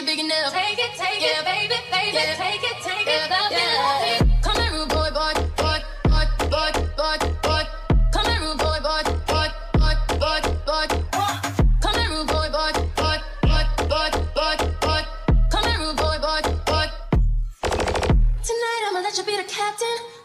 you big enough. Take it, take yeah. it, baby, baby, yeah. take it, take yeah. it, love yeah. it. Come here, rude boy, boy, boy, boy, boy, boy, boy. Come here, rude boy, boy, boy, boy, boy, boy. Come here, rude boy, boy, boy, boy, boy, boy, boy. Tonight I'ma let you be the captain.